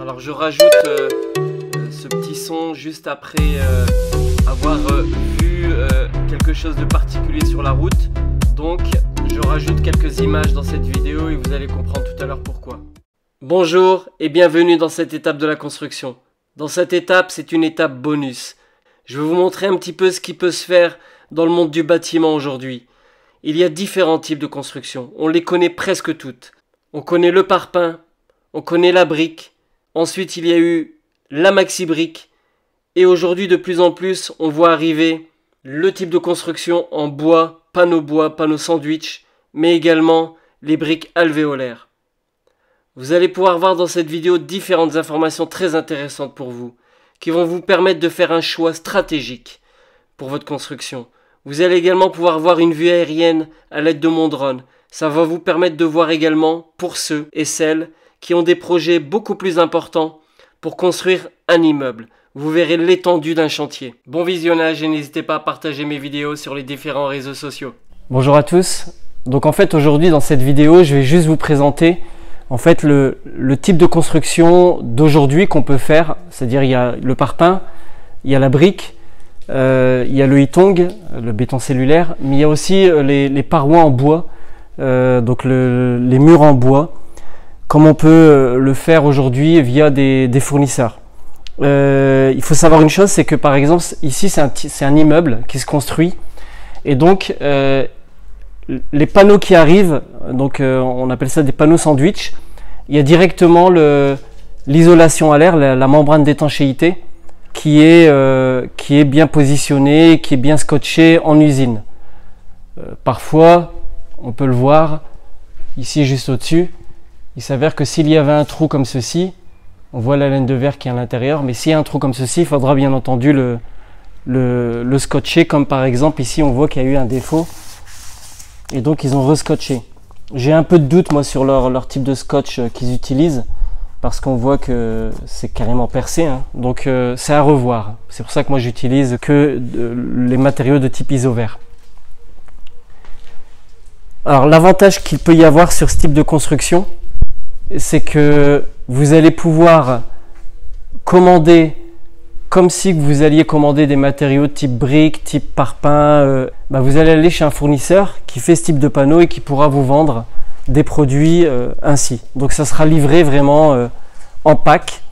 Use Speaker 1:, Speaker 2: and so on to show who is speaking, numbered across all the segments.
Speaker 1: Alors je rajoute euh, euh, ce petit son juste après euh, avoir vu quelque chose de particulier sur la route. Donc je rajoute quelques images dans cette vidéo et vous allez comprendre tout à l'heure pourquoi. Bonjour et bienvenue dans cette étape de la construction. Dans cette étape, c'est une étape bonus. Je vais vous montrer un petit peu ce qui peut se faire dans le monde du bâtiment aujourd'hui. Il y a différents types de construction. On les connaît presque toutes. On connaît le parpaing, on connaît la brique. Ensuite, il y a eu la maxi brique. Et aujourd'hui, de plus en plus, on voit arriver le type de construction en bois, panneau bois, panneau sandwich, mais également les briques alvéolaires. Vous allez pouvoir voir dans cette vidéo différentes informations très intéressantes pour vous, qui vont vous permettre de faire un choix stratégique pour votre construction. Vous allez également pouvoir voir une vue aérienne à l'aide de mon drone. Ça va vous permettre de voir également pour ceux et celles qui ont des projets beaucoup plus importants pour construire un immeuble. Vous verrez l'étendue d'un chantier. Bon visionnage et n'hésitez pas à partager mes vidéos sur les différents réseaux sociaux.
Speaker 2: Bonjour à tous. Donc en fait aujourd'hui dans cette vidéo je vais juste vous présenter en fait le, type de construction d'aujourd'hui qu'on peut faire. C'est-à-dire il y a le parpaing, il y a la brique, euh, il y a le hitong, le béton cellulaire, mais il y a aussi euh, les, parois en bois, euh, donc le- les murs en bois, comme on peut euh, le faire aujourd'hui via des, fournisseurs. Euh, il faut savoir une chose, c'est que par exemple ici c'est un, immeuble qui se construit et donc euh, les panneaux qui arrivent, donc on appelle ça des panneaux sandwich, il y a directement l'isolation à l'air, la, membrane d'étanchéité qui est, qui est bien positionnée, qui est bien scotchée en usine. Parfois, on peut le voir ici juste au-dessus, il s'avère que s'il y avait un trou comme ceci, on voit la laine de verre qui est à l'intérieur, mais s'il y a un trou comme ceci, il faudra bien entendu le, scotcher, comme par exemple ici on voit qu'il y a eu un défaut, et donc ils ont rescotché. J'ai un peu de doute moi sur leur, type de scotch euh, qu'ils utilisent, parce qu'on voit que c'est carrément percé, hein. donc euh, c'est à revoir. C'est pour ça que moi j'utilise que les matériaux de type isovert. Alors l'avantage qu'il peut y avoir sur ce type de construction, c'est que vous allez pouvoir commander comme si vous alliez commander des matériaux type briques, type parpaing. euh, bah, vous allez aller chez un fournisseur qui fait ce type de panneau et qui pourra vous vendre des produits euh, ainsi. Donc ça sera livré vraiment euh, en pack.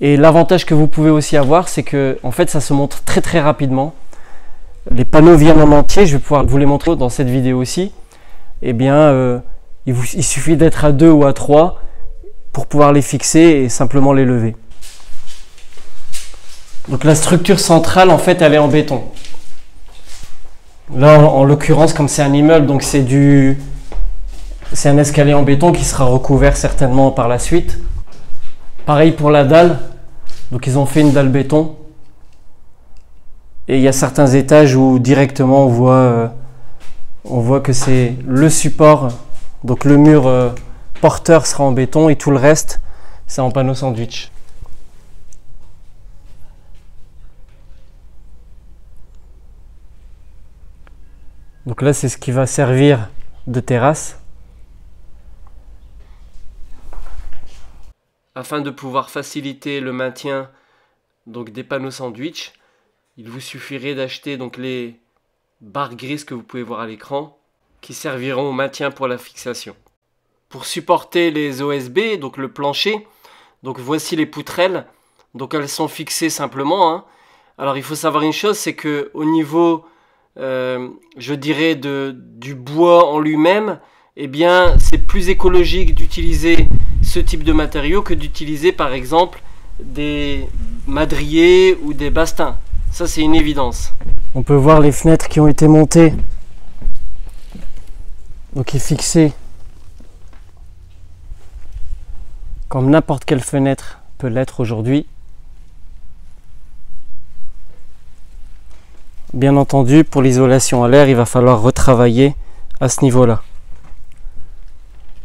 Speaker 2: Et l'avantage que vous pouvez aussi avoir, c'est que en fait ça se montre très très rapidement. Les panneaux viennent en entier, je vais pouvoir vous les montrer dans cette vidéo aussi. Eh bien, il, suffit d'être à deux ou à trois pour pouvoir les fixer et simplement les lever. Donc la structure centrale, en fait, elle est en béton. Là, en, en l'occurrence, comme c'est un immeuble, donc c'est du, c'est un escalier en béton qui sera recouvert certainement par la suite. Pareil pour la dalle. Donc ils ont fait une dalle béton. Et il y a certains étages où directement on voit, euh, on voit que c'est le support. Donc le mur euh, porteur sera en béton et tout le reste, c'est en panneau sandwich. Donc là, c'est ce qui va servir de terrasse.
Speaker 1: Afin de pouvoir faciliter le maintien donc des panneaux sandwich, il vous suffirait d'acheter les barres grises que vous pouvez voir à l'écran qui serviront au maintien pour la fixation. Pour supporter les OSB, donc le plancher, donc voici les poutrelles. Donc elles sont fixées simplement. hein. Alors il faut savoir une chose, c'est que au niveau, euh, je dirais de, du bois en lui-même, eh bien c'est plus écologique d'utiliser ce type de matériaux que d'utiliser par exemple des madriers ou des bastins. Ça c'est une évidence.
Speaker 2: On peut voir les fenêtres qui ont été montées. Donc est fixé comme n'importe quelle fenêtre peut l'être aujourd'hui. Bien entendu, pour l'isolation à l'air, il va falloir retravailler à ce niveau-là.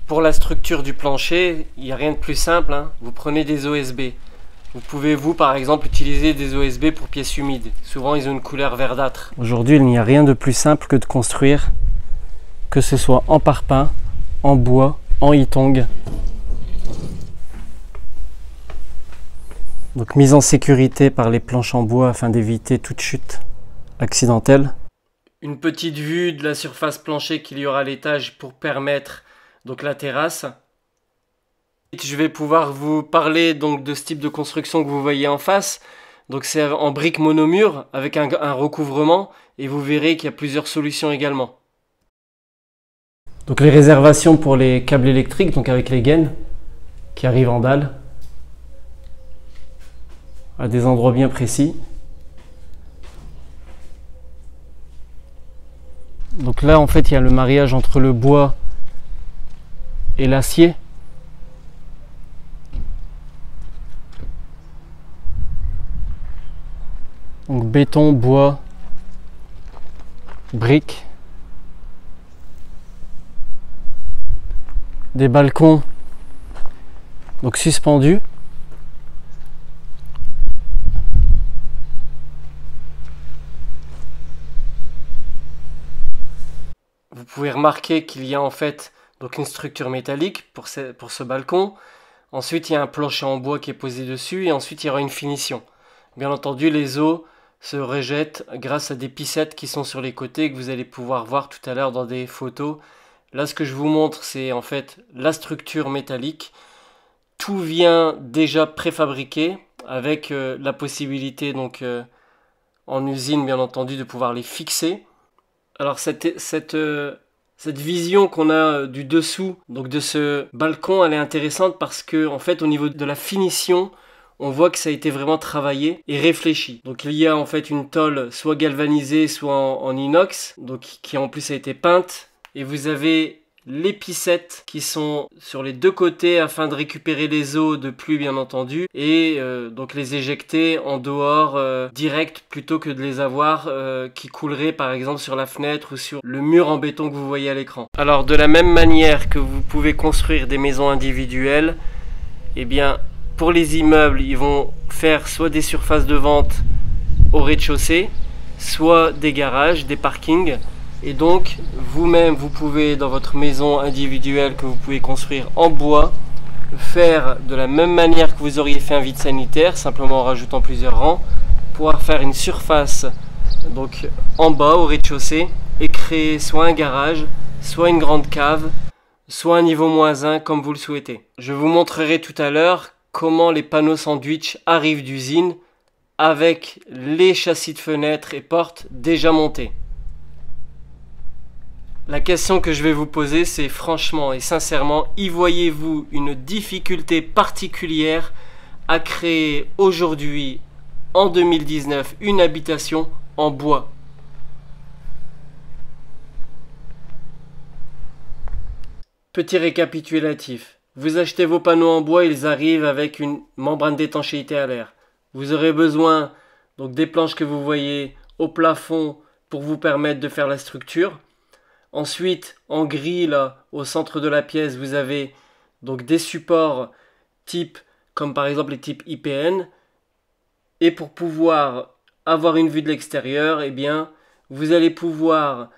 Speaker 1: Pour la structure du plancher, il n'y a rien de plus simple. hein. Vous prenez des OSB. Vous pouvez, vous, par exemple, utiliser des OSB pour pièces humides. Souvent, ils ont une couleur verdâtre.
Speaker 2: Aujourd'hui, il n'y a rien de plus simple que de construire, que ce soit en parpaing, en bois, en hitong.
Speaker 3: Donc mise en sécurité par les planches en bois afin d'éviter toute chute accidentelle.
Speaker 2: Une petite vue de la surface planchée qu'il y aura à l'étage pour permettre donc la terrasse. Je vais pouvoir vous parler donc de ce type de construction que vous voyez en face. Donc c'est en briques monomure avec un recouvrement et vous verrez qu'il y a plusieurs solutions également.
Speaker 3: Donc les réservations pour les câbles électriques, donc avec les gaines qui arrivent en dalle à des endroits bien précis. Donc là en fait il y a le mariage entre le bois et l'acier. Donc béton, bois, briques. Des balcons suspendus.
Speaker 2: Vous pouvez remarquer qu'il y a en fait donc une structure métallique pour ce, pour ce balcon. Ensuite, il y a un plancher en bois qui est posé dessus et ensuite il y aura une finition. Bien entendu, les eaux se rejettent grâce à des pissettes qui sont sur les côtés que vous allez pouvoir voir tout à l'heure dans des photos. Là, ce que je vous montre, c'est en fait la structure métallique. Tout vient déjà préfabriqué avec euh, la possibilité donc euh, en usine bien entendu de pouvoir les fixer. Alors cette, cette, euh, cette vision qu'on a du dessous, donc de ce balcon, elle est intéressante parce que en fait au niveau de la finition, on voit que ça a été vraiment travaillé et réfléchi. Donc il y a en fait une tôle soit galvanisée, soit en, en inox, donc qui en plus a été peinte. Et vous avez les pissettes qui sont sur les deux côtés afin de récupérer les eaux de pluie bien entendu et euh, donc les éjecter en dehors euh, direct plutôt que de les avoir euh, qui couleraient par exemple sur la fenêtre ou sur le mur en béton que vous voyez à l'écran. Alors de la même manière que vous pouvez construire des maisons individuelles, eh bien pour les immeubles ils vont faire soit des surfaces de vente au rez-de-chaussée, soit des garages, des parkings et donc, vous-même, vous pouvez, dans votre maison individuelle que vous pouvez construire en bois, faire de la même manière que vous auriez fait un vide sanitaire, simplement en rajoutant plusieurs rangs, pouvoir faire une surface donc en bas au rez-de-chaussée et créer soit un garage, soit une grande cave, soit un niveau moins 1 comme vous le souhaitez. Je vous montrerai tout à l'heure comment les panneaux sandwich arrivent d'usine avec les châssis de fenêtres et portes déjà montés. La question que je vais vous poser, c'est franchement et sincèrement, y voyez-vous une difficulté particulière à créer aujourd'hui, en 2019, une habitation en bois? Petit récapitulatif. Vous achetez vos panneaux en bois, ils arrivent avec une membrane d'étanchéité à l'air. Vous aurez besoin donc des planches que vous voyez au plafond pour vous permettre de faire la structure. Ensuite, en gris, au centre de la pièce, vous avez donc des supports type, comme par exemple les types IPN. Et pour pouvoir avoir une vue de l'extérieur, eh vous allez pouvoir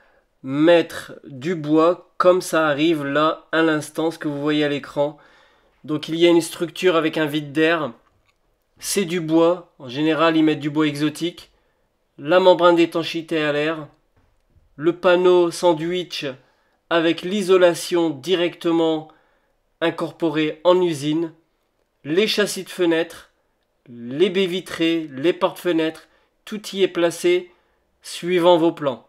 Speaker 2: mettre du bois comme ça arrive là à l'instant, ce que vous voyez à l'écran. Donc il y a une structure avec un vide d'air. C'est du bois. En général, ils mettent du bois exotique. La membrane d'étanchéité à l'air le panneau sandwich avec l'isolation directement incorporée en usine, les châssis de fenêtres, les baies vitrées, les portes-fenêtres, tout y est placé suivant vos plans.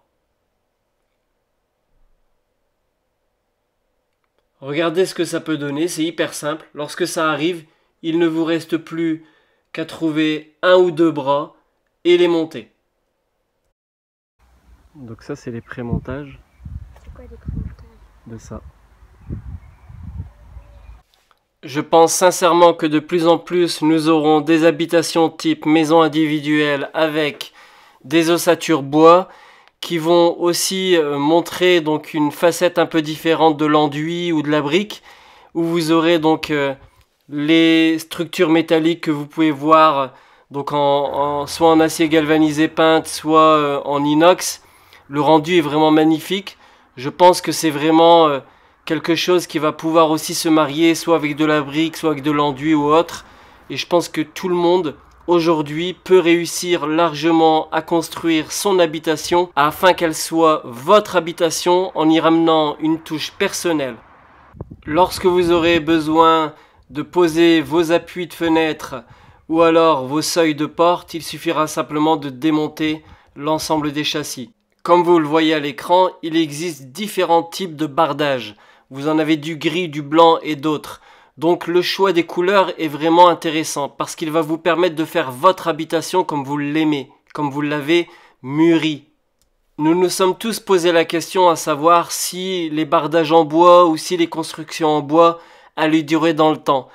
Speaker 2: Regardez ce que ça peut donner, c'est hyper simple. Lorsque ça arrive, il ne vous reste plus qu'à trouver un ou deux bras et les monter.
Speaker 3: Donc ça c'est les pré-montages.
Speaker 4: C'est quoi les pré-montages?
Speaker 3: De ça.
Speaker 2: Je pense sincèrement que de plus en plus nous aurons des habitations type maison individuelle avec des ossatures bois qui vont aussi euh, montrer donc une facette un peu différente de l'enduit ou de la brique où vous aurez donc euh, les structures métalliques que vous pouvez voir donc en, soit en acier galvanisé peinte soit euh, en inox le rendu est vraiment magnifique. Je pense que c'est vraiment euh, quelque chose qui va pouvoir aussi se marier soit avec de la brique, soit avec de l'enduit ou autre. Et je pense que tout le monde aujourd'hui peut réussir largement à construire son habitation afin qu'elle soit votre habitation en y ramenant une touche personnelle. Lorsque vous aurez besoin de poser vos appuis de fenêtre ou alors vos seuils de porte, il suffira simplement de démonter l'ensemble des châssis. Comme vous le voyez à l'écran, il existe différents types de bardage. Vous en avez du gris, du blanc et d'autres. Donc le choix des couleurs est vraiment intéressant parce qu'il va vous permettre de faire votre habitation comme vous l'aimez, comme vous l'avez mûri. Nous nous sommes tous posé la question à savoir si les bardages en bois ou si les constructions en bois allaient durer dans le temps.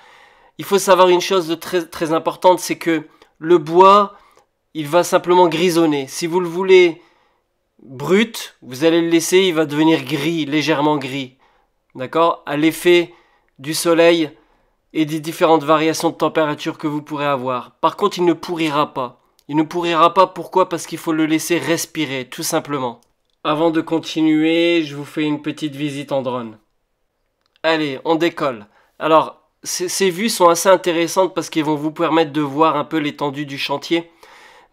Speaker 2: Il faut savoir une chose de très, très importante, c'est que le bois, il va simplement grisonner. Si vous le voulez brut, vous allez le laisser, il va devenir gris, légèrement gris. D'accord? À l'effet du soleil et des différentes variations de température que vous pourrez avoir. Par contre, il ne pourrira pas. Il ne pourrira pas pourquoi? Parce qu'il faut le laisser respirer, tout simplement. Avant de continuer, je vous fais une petite visite en drone. Allez, on décolle. Alors, ces vues sont assez intéressantes parce qu'elles vont vous permettre de voir un peu l'étendue du chantier,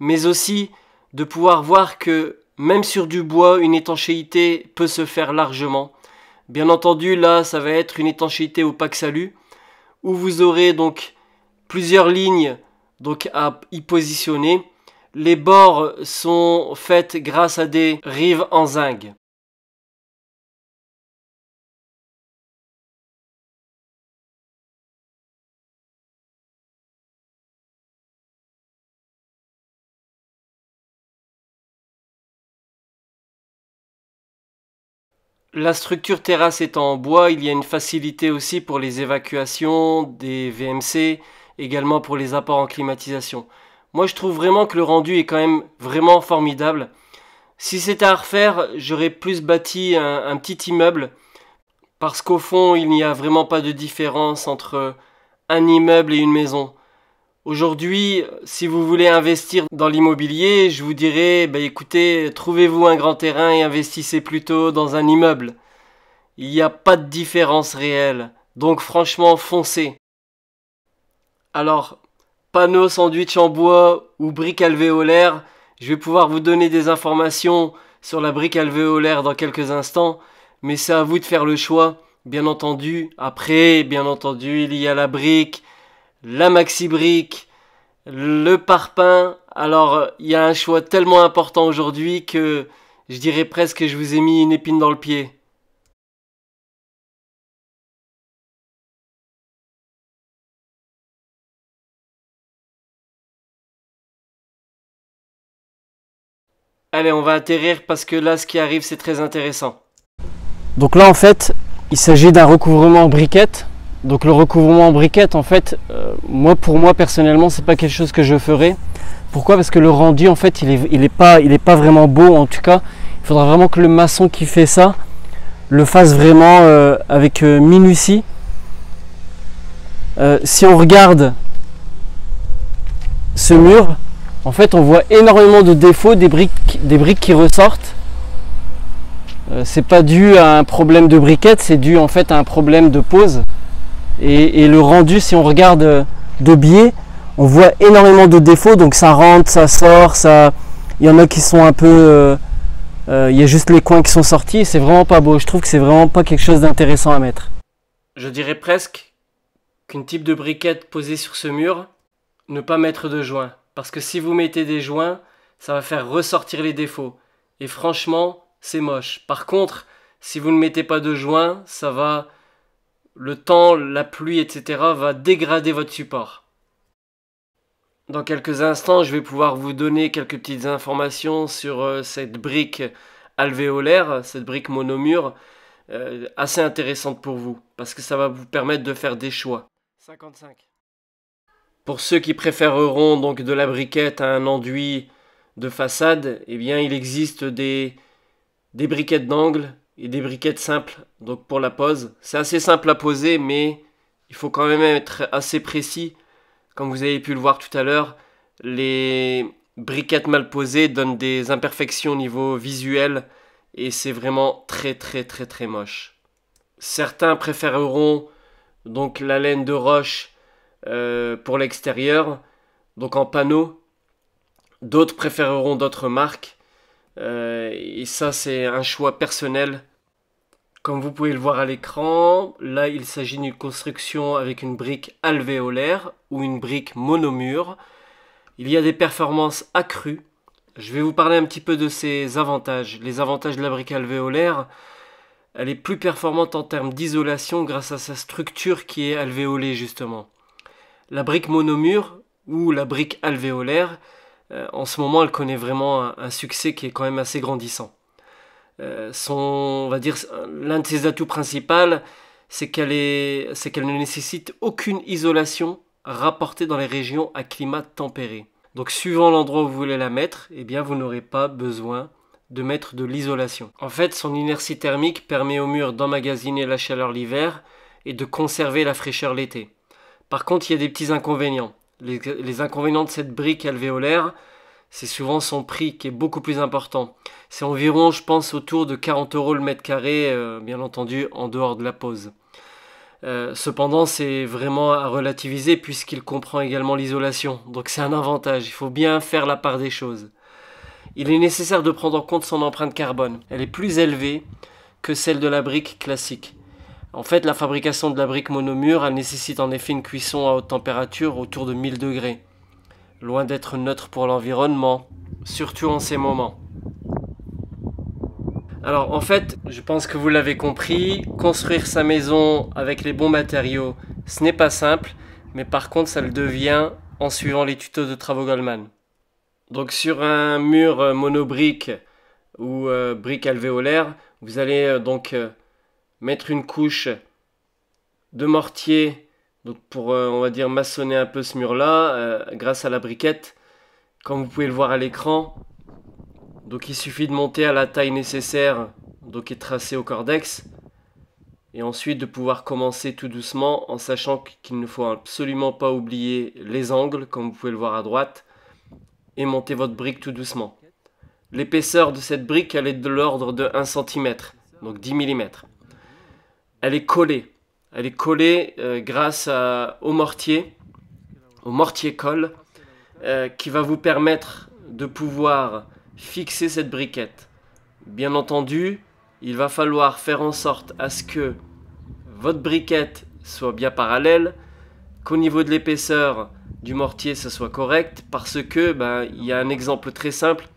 Speaker 2: mais aussi de pouvoir voir que même sur du bois, une étanchéité peut se faire largement. Bien entendu, là, ça va être une étanchéité au pack salut, où vous aurez donc plusieurs lignes donc à y positionner. Les bords sont faits grâce à des rives en zinc. La structure terrasse étant en bois, il y a une facilité aussi pour les évacuations des VMC, également pour les apports en climatisation. Moi je trouve vraiment que le rendu est quand même vraiment formidable. Si c'était à refaire, j'aurais plus bâti un petit immeuble, parce qu'au fond il n'y a vraiment pas de différence entre un immeuble et une maison. Aujourd'hui, si vous voulez investir dans l'immobilier, je vous dirais, bah écoutez, trouvez-vous un grand terrain et investissez plutôt dans un immeuble. Il n'y a pas de différence réelle. Donc franchement, foncez. Alors, panneau sandwich en bois ou brique alvéolaire, je vais pouvoir vous donner des informations sur la brique alvéolaire dans quelques instants, mais c'est à vous de faire le choix, bien entendu. Après, bien entendu, il y a la brique, la maxi brique, le parpaing. Alors, il y a un choix tellement important aujourd'hui que je dirais presque que je vous ai mis une épine dans le pied. Allez, on va atterrir parce que là, ce qui arrive, c'est très intéressant.
Speaker 3: Donc là, en fait, il s'agit d'un recouvrement en briquette donc le recouvrement en briquette, en fait, euh, moi pour moi personnellement, c'est pas quelque chose que je ferais. Pourquoi? Parce que le rendu, en fait, il est, il est pas, vraiment beau. En tout cas, il faudra vraiment que le maçon qui fait ça le fasse vraiment euh, avec euh, minutie. si on regarde ce mur, en fait, on voit énormément de défauts, des briques, des briques qui ressortent. c'est pas dû à un problème de briquette, c'est dû en fait à un problème de pose. Et, le rendu, si on regarde euh, de biais, on voit énormément de défauts. Donc ça rentre, ça sort, ça. Il y en a qui sont un peu. Euh, euh, il y a juste les coins qui sont sortis. C'est vraiment pas beau. Je trouve que c'est vraiment pas quelque chose d'intéressant à mettre.
Speaker 2: Je dirais presque qu'une type de briquette posée sur ce mur, ne pas mettre de joints. Parce que si vous mettez des joints, ça va faire ressortir les défauts. Et franchement, c'est moche. Par contre, si vous ne mettez pas de joints, ça va le temps, la pluie, etc. va dégrader votre support. Dans quelques instants, je vais pouvoir vous donner quelques petites informations sur euh, cette brique alvéolaire, cette brique monomure, euh, assez intéressante pour vous, parce que ça va vous permettre de faire des choix. 55. Pour ceux qui préféreront donc de la briquette à un enduit de façade, eh bien il existe des, des briquettes d'angle et des briquettes simples donc pour la pose. C'est assez simple à poser mais il faut quand même être assez précis. Comme vous avez pu le voir tout à l'heure, les briquettes mal posées donnent des imperfections au niveau visuel et c'est vraiment très très très très moche. Certains préféreront donc la laine de roche euh, pour l'extérieur. donc en panneau. D'autres préféreront d'autres marques. Euh, et ça, c'est un choix personnel. Comme vous pouvez le voir à l'écran, là, il s'agit d'une construction avec une brique alvéolaire ou une brique monomure. Il y a des performances accrues. Je vais vous parler un petit peu de ses avantages. Les avantages de la brique alvéolaire, elle est plus performante en termes d'isolation grâce à sa structure qui est alvéolée justement. La brique monomure ou la brique alvéolaire, euh, en ce moment, elle connaît vraiment un, succès qui est quand même assez grandissant. Euh, son, on va dire, l'un de ses atouts principaux, c'est qu'elle est, qu'elle ne nécessite aucune isolation rapportée dans les régions à climat tempéré. Donc, suivant l'endroit où vous voulez la mettre, eh bien, vous n'aurez pas besoin de mettre de l'isolation. En fait, son inertie thermique permet au mur d'emmagasiner la chaleur l'hiver et de conserver la fraîcheur l'été. Par contre, il y a des petits inconvénients. Les, inconvénients de cette brique alvéolaire, c'est souvent son prix qui est beaucoup plus important. C'est environ, je pense, autour de 40 euros le mètre carré, euh, bien entendu, en dehors de la pause. Euh, cependant, c'est vraiment à relativiser puisqu'il comprend également l'isolation. Donc c'est un avantage, il faut bien faire la part des choses. Il est nécessaire de prendre en compte son empreinte carbone. Elle est plus élevée que celle de la brique classique. En fait, la fabrication de la brique monomure, elle nécessite en effet une cuisson à haute température autour de 1000 degrés. Loin d'être neutre pour l'environnement, surtout en ces moments. Alors en fait, je pense que vous l'avez compris, construire sa maison avec les bons matériaux, ce n'est pas simple, mais par contre ça le devient en suivant les tutos de travaux Goldman. Donc sur un mur monobrique ou euh, brique alvéolaire, vous allez euh, donc euh, mettre une couche de mortier donc pour euh, on va dire maçonner un peu ce mur là euh, grâce à la briquette comme vous pouvez le voir à l'écran donc il suffit de monter à la taille nécessaire donc est tracé au cordex et ensuite de pouvoir commencer tout doucement en sachant qu'il ne faut absolument pas oublier les angles comme vous pouvez le voir à droite et monter votre brique tout doucement l'épaisseur de cette brique elle est de l'ordre de 1 cm donc 10 mm elle est collée. Elle est collée euh, grâce au mortier, au mortier colle, euh, qui va vous permettre de pouvoir fixer cette briquette. Bien entendu, il va falloir faire en sorte à ce que votre briquette soit bien parallèle, qu'au niveau de l'épaisseur du mortier ce soit correct, parce que ben, il y a un exemple très simple.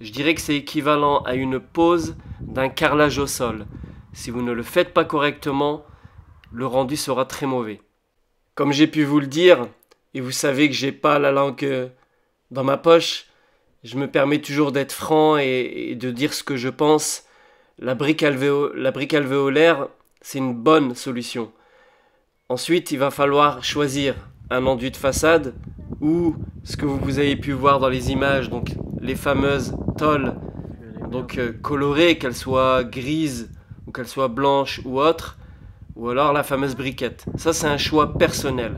Speaker 2: Je dirais que c'est équivalent à une pose d'un carrelage au sol. Si vous ne le faites pas correctement, le rendu sera très mauvais. Comme j'ai pu vous le dire, et vous savez que j'ai pas la langue euh, dans ma poche, je me permets toujours d'être franc et, de dire ce que je pense. La brique, la brique alvéolaire, c'est une bonne solution. Ensuite, il va falloir choisir un enduit de façade ou ce que vous avez pu voir dans les images, donc les fameuses tolles donc euh, colorées, qu'elles soient grises ou qu'elle soit blanche ou autre, ou alors la fameuse briquette. Ça, c'est un choix personnel.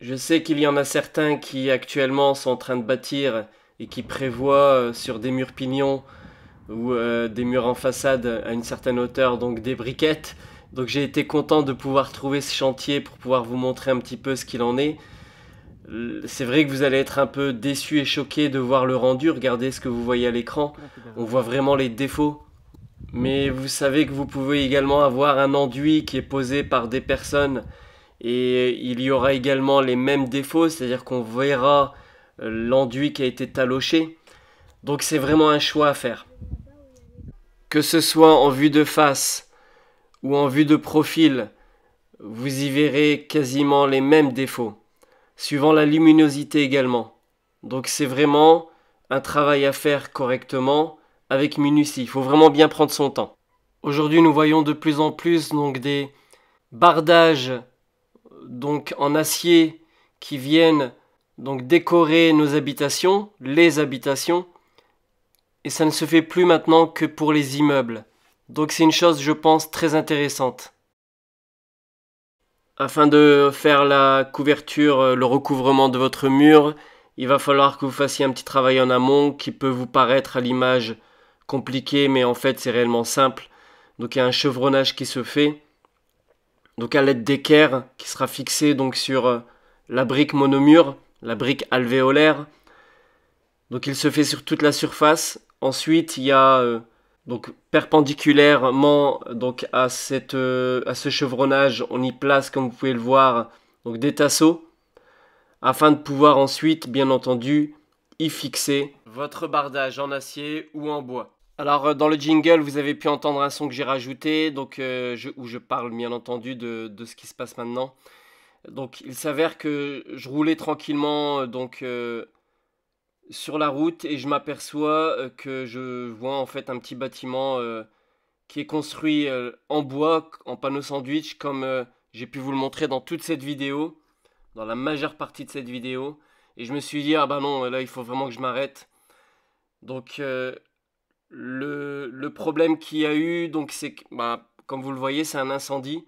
Speaker 2: Je sais qu'il y en a certains qui actuellement sont en train de bâtir et qui prévoient euh, sur des murs pignons ou euh, des murs en façade à une certaine hauteur, donc des briquettes. Donc j'ai été content de pouvoir trouver ce chantier pour pouvoir vous montrer un petit peu ce qu'il en est. C'est vrai que vous allez être un peu déçu et choqué de voir le rendu. Regardez ce que vous voyez à l'écran. On voit vraiment les défauts mais vous savez que vous pouvez également avoir un enduit qui est posé par des personnes et il y aura également les mêmes défauts, c'est-à-dire qu'on verra euh, l'enduit qui a été taloché. Donc c'est vraiment un choix à faire. Que ce soit en vue de face ou en vue de profil, vous y verrez quasiment les mêmes défauts, suivant la luminosité également. Donc c'est vraiment un travail à faire correctement avec minutie. Il faut vraiment bien prendre son temps. Aujourd'hui, nous voyons de plus en plus donc des bardages donc en acier qui viennent donc décorer nos habitations, les habitations, et ça ne se fait plus maintenant que pour les immeubles. Donc c'est une chose, je pense, très intéressante. Afin de faire la couverture, le recouvrement de votre mur, il va falloir que vous fassiez un petit travail en amont qui peut vous paraître à l'image compliqué, mais en fait c'est réellement simple. Donc il y a un chevronnage qui se fait. Donc à l'aide d'équerre qui sera fixé donc sur euh, la brique monomure. la brique alvéolaire. Donc il se fait sur toute la surface. Ensuite, il y a euh, donc perpendiculairement donc à, cette, euh, à ce chevronnage, on y place, comme vous pouvez le voir, donc des tasseaux afin de pouvoir ensuite, bien entendu, fixer votre bardage en acier ou en bois. Alors euh, dans le jingle, vous avez pu entendre un son que j'ai rajouté, donc je, où je parle bien entendu de, ce qui se passe maintenant. Donc il s'avère que je roulais tranquillement donc sur la route et je m'aperçois euh, que je vois en fait un petit bâtiment euh, qui est construit euh, en bois, en panneau sandwich, comme j'ai pu vous le montrer dans toute cette vidéo, dans la majeure partie de cette vidéo. Et je me suis dit, ah bah non, là il faut vraiment que je m'arrête. Donc le, le, problème qu'il y a eu, donc c'est que, bah, comme vous le voyez, c'est un incendie.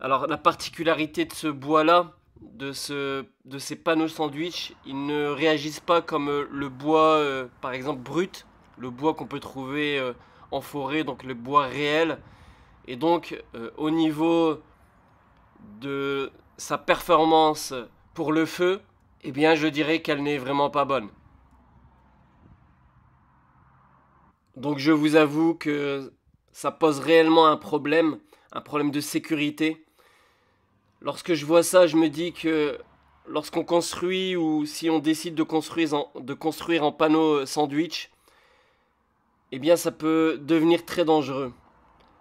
Speaker 2: Alors la particularité de ce bois-là, de, ce, de ces panneaux sandwich, ils ne réagissent pas comme euh, le bois, euh, par exemple, brut, le bois qu'on peut trouver euh, en forêt, donc le bois réel. Et donc, au niveau de sa performance pour le feu, eh bien, je dirais qu'elle n'est vraiment pas bonne. Donc, je vous avoue que ça pose réellement un problème, un problème de sécurité lorsque je vois ça, je me dis que lorsqu'on construit ou si on décide de construire en, panneau sandwich, eh bien ça peut devenir très dangereux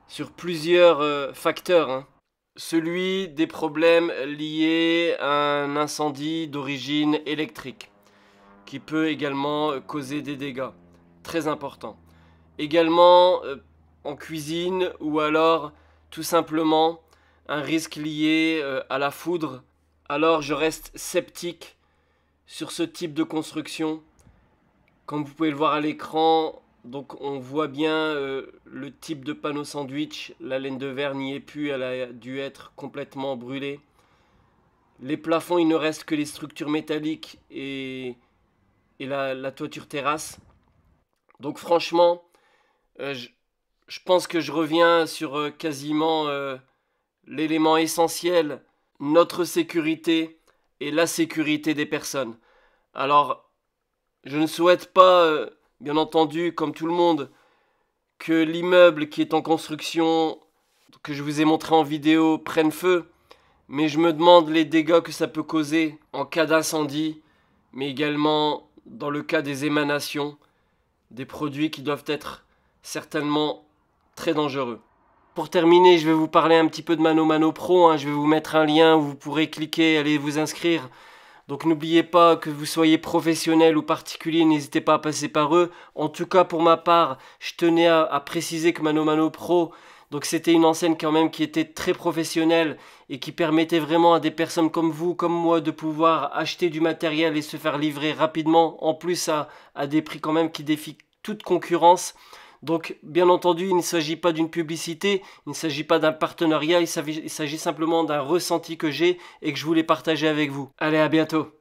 Speaker 2: sur plusieurs euh, facteurs. Hein. Celui des problèmes liés à un incendie d'origine électrique qui peut également causer des dégâts très importants. Également euh, en cuisine ou alors tout simplement un risque lié euh, à la foudre, alors je reste sceptique sur ce type de construction. Comme vous pouvez le voir à l'écran, donc on voit bien euh, le type de panneau sandwich, la laine de verre n'y est plus, elle a dû être complètement brûlée. Les plafonds, il ne reste que les structures métalliques et, la, toiture terrasse. Donc franchement, euh, je, pense que je reviens sur quasiment l'élément essentiel, notre sécurité et la sécurité des personnes. Alors, je ne souhaite pas, euh, bien entendu, comme tout le monde, que l'immeuble qui est en construction, que je vous ai montré en vidéo, prenne feu, mais je me demande les dégâts que ça peut causer en cas d'incendie, mais également dans le cas des émanations, des produits qui doivent être certainement très dangereux. Pour terminer, je vais vous parler un petit peu de Mano Mano Pro. Hein. Je vais vous mettre un lien où vous pourrez cliquer, aller vous inscrire. Donc n'oubliez pas que vous soyez professionnel ou particulier, n'hésitez pas à passer par eux. En tout cas, pour ma part, je tenais à, préciser que Mano Mano Pro, donc c'était une enseigne quand même qui était très professionnelle et qui permettait vraiment à des personnes comme vous, comme moi, de pouvoir acheter du matériel et se faire livrer rapidement, en plus à, à des prix quand même qui défient toute concurrence. Donc, bien entendu, il ne s'agit pas d'une publicité, il ne s'agit pas d'un partenariat, il s'agit simplement d'un ressenti que j'ai et que je voulais partager avec vous. Allez, à bientôt